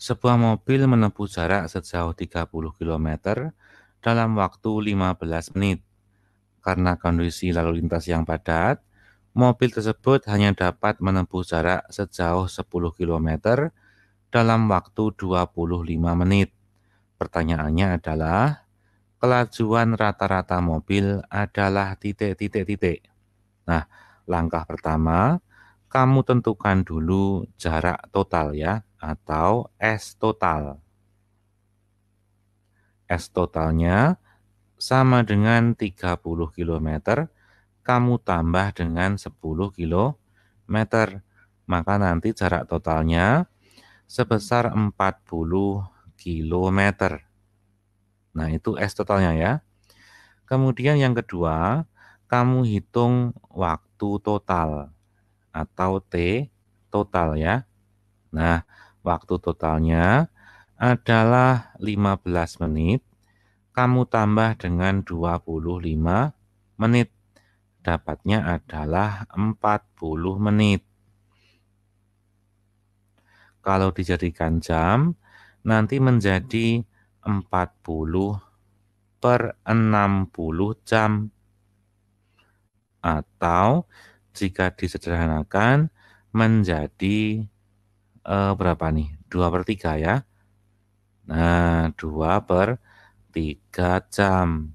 Sebuah mobil menempuh jarak sejauh 30 km dalam waktu 15 menit. Karena kondisi lalu lintas yang padat, mobil tersebut hanya dapat menempuh jarak sejauh 10 km dalam waktu 25 menit. Pertanyaannya adalah, kelajuan rata-rata mobil adalah titik-titik-titik. Nah, langkah pertama, kamu tentukan dulu jarak total ya, atau S total. S totalnya sama dengan 30 km, kamu tambah dengan 10 km, maka nanti jarak totalnya sebesar 40 km. Nah, itu S totalnya ya. Kemudian yang kedua, kamu hitung waktu total atau T total ya. Nah, waktu totalnya adalah 15 menit. Kamu tambah dengan 25 menit. Dapatnya adalah 40 menit. Kalau dijadikan jam, nanti menjadi 40 per 60 jam. Atau jika disederhanakan menjadi eh, berapa nih? 2 per 3 ya. Nah, 2 per 3 jam.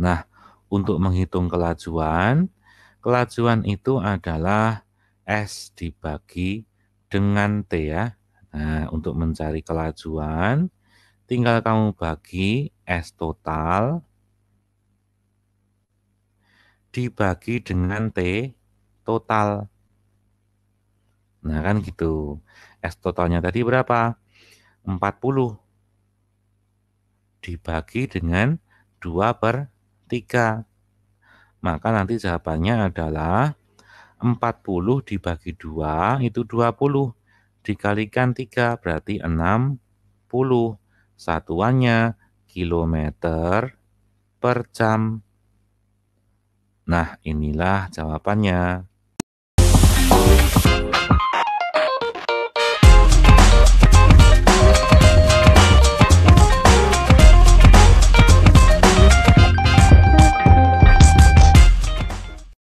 Nah, untuk menghitung kelajuan, kelajuan itu adalah S dibagi dengan T ya. Nah, untuk mencari kelajuan, tinggal kamu bagi S total dibagi dengan T total. Nah, kan gitu. S totalnya tadi berapa? 40. Dibagi dengan 2 per 3. Maka nanti jawabannya adalah 40 dibagi 2 itu 20 dikalikan 3 berarti 60. Satuannya kilometer per jam. Nah, inilah jawabannya.